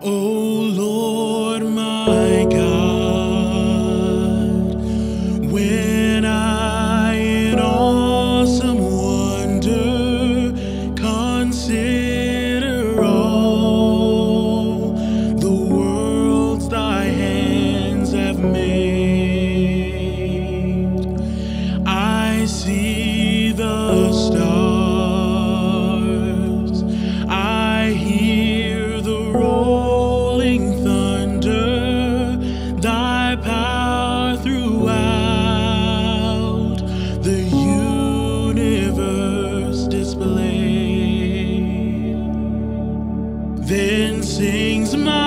O Lord my displayed. Then sings my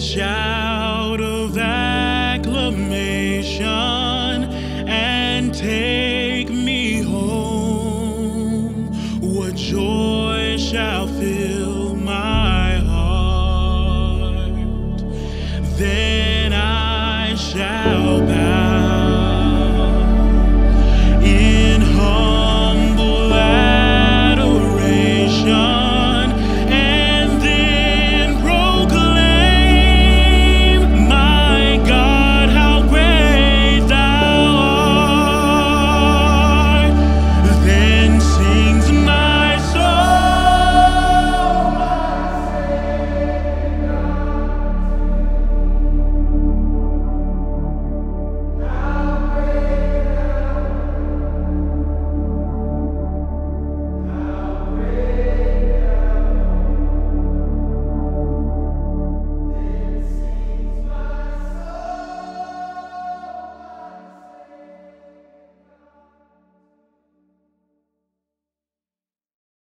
shout of acclamation and take